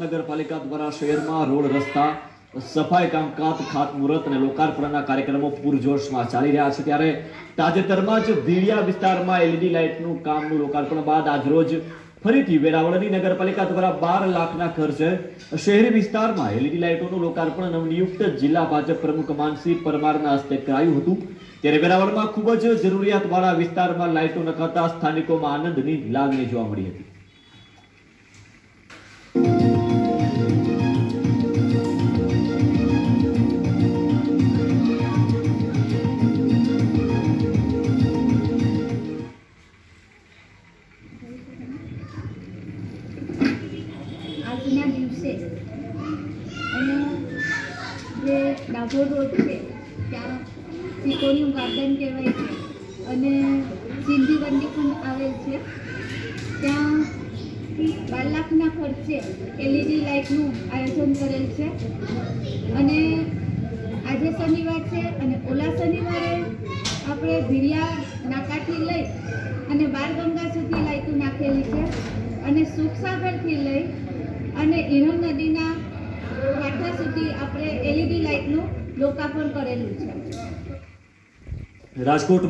નગરપાલિકા દ્વારા શહેરમાં રોડ રસ્તા, સફાઈ કામકાજ, ખાતમુહૂર્ત અને લોકાર્પણના કાર્યક્રમો પૂરજોશમાં ચાલી રહ્યા છે. ત્યારે તાજેતરમાં જ ભીડિયા વિસ્તારમાં એલઈડી લાઇટનું કામનું લોકાર્પણ બાદ આજરોજ ફરીથી વેરાવળની નગરપાલિકા દ્વારા બાર લાખના ખર્ચે શહેરી વિસ્તારમાં એલઈડી લાઇટોનું લોકાર્પણ નવનિયુક્ત જિલ્લા ભાજપ પ્રમુખ માનસિંહ પરમારના હસ્તે કરાયું હતું. ત્યારે વેરાવળમાં ખૂબ જ જરૂરિયાતવાળા વિસ્તારમાં લાઇટો નખાતા સ્થાનિકોમાં આનંદની લાગણી જોવા મળી હતી. આજના દિવસે અને જે ડાભોર રોડ છે, ત્યાં ત્રિકોણિયું ગાર્ડન કહેવાય છે અને સિંધી બંડી પણ આવેલ છે. ત્યાં બાર લાખના ખર્ચે એલઈડી લાઇટનું આયોજન કરેલ છે. અને આજે શનિવાર છે અને ઓલા શનિવારે આપણે ભીડિયા નાકાથી લઈ અને બારગંગા સુધી લાઇટો નાખેલી છે અને સુખસાગરથી લઈ અને હિરણ નદીના કાંઠા સુધી આપણે એલઈડી લાઇટનું લોકાર્પણ કરેલું છે. રાજકોટમાં